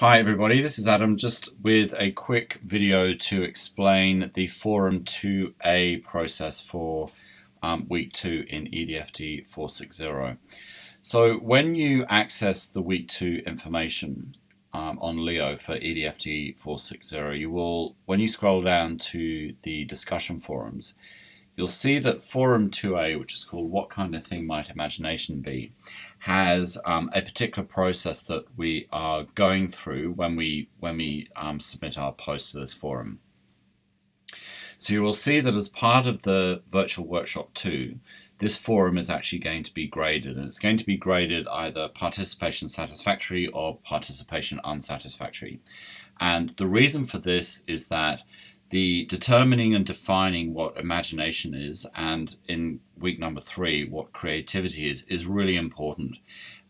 Hi everybody, this is Adam just with a quick video to explain the Forum 2A process for um, week 2 in EDFD 460. So when you access the week 2 information um, on Leo for EDFD 460, you will, when you scroll down to the discussion forums, you'll see that Forum 2A, which is called What Kind of Thing Might Imagination Be, has um, a particular process that we are going through when we, when we um, submit our post to this forum. So you will see that as part of the virtual workshop 2, this forum is actually going to be graded, and it's going to be graded either participation satisfactory or participation unsatisfactory. And the reason for this is that the determining and defining what imagination is, and in week number three, what creativity is, is really important.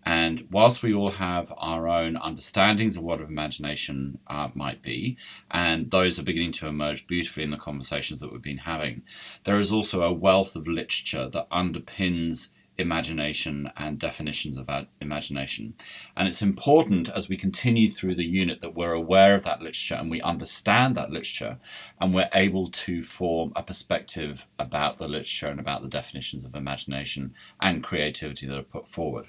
And whilst we all have our own understandings of what imagination uh, might be, and those are beginning to emerge beautifully in the conversations that we've been having, there is also a wealth of literature that underpins imagination and definitions of imagination. And it's important as we continue through the unit that we're aware of that literature and we understand that literature and we're able to form a perspective about the literature and about the definitions of imagination and creativity that are put forward.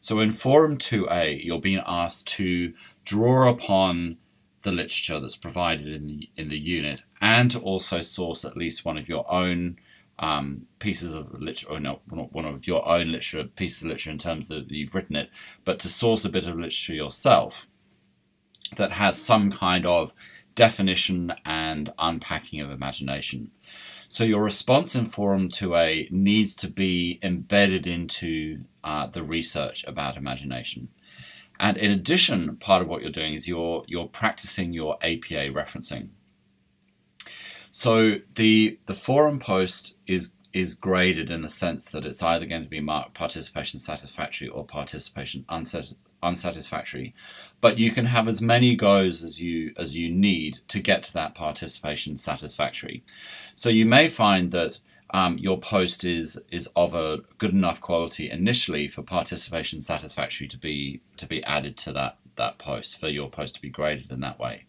So in Forum 2A, you're being asked to draw upon the literature that's provided in the, in the unit and to also source at least one of your own um, pieces of literature, or not, not one of your own literature, pieces of literature in terms that you've written it, but to source a bit of literature yourself that has some kind of definition and unpacking of imagination. So your response in Forum 2A needs to be embedded into uh, the research about imagination. And in addition, part of what you're doing is you're, you're practicing your APA referencing. So the the forum post is is graded in the sense that it's either going to be marked participation satisfactory or participation unsat unsatisfactory. But you can have as many goes as you as you need to get to that participation satisfactory. So you may find that um, your post is is of a good enough quality initially for participation satisfactory to be to be added to that that post for your post to be graded in that way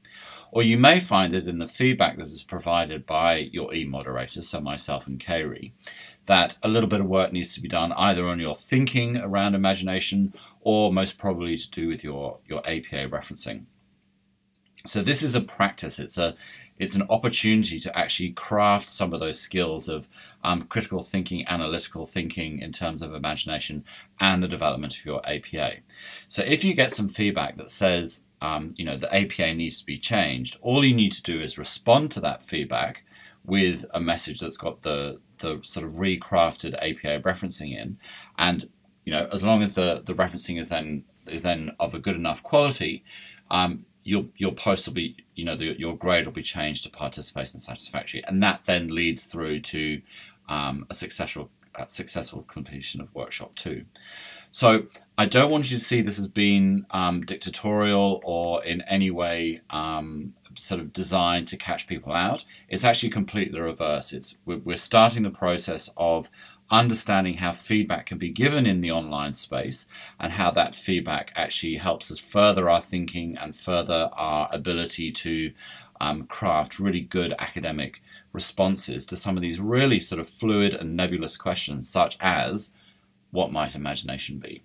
or you may find that in the feedback that is provided by your e-moderator, so myself and Kairi, that a little bit of work needs to be done either on your thinking around imagination or most probably to do with your, your APA referencing. So this is a practice. It's a it's an opportunity to actually craft some of those skills of um, critical thinking, analytical thinking in terms of imagination and the development of your APA. So if you get some feedback that says um, you know, the APA needs to be changed. All you need to do is respond to that feedback with a message that's got the the sort of recrafted APA referencing in, and you know, as long as the the referencing is then is then of a good enough quality, um, your your post will be you know the, your grade will be changed to participation satisfactory, and that then leads through to um, a successful successful completion of workshop two. So I don't want you to see this as being um, dictatorial or in any way um, sort of designed to catch people out. It's actually completely the reverse. It's we're starting the process of understanding how feedback can be given in the online space and how that feedback actually helps us further our thinking and further our ability to um, craft really good academic responses to some of these really sort of fluid and nebulous questions, such as what might imagination be?